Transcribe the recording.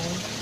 yan.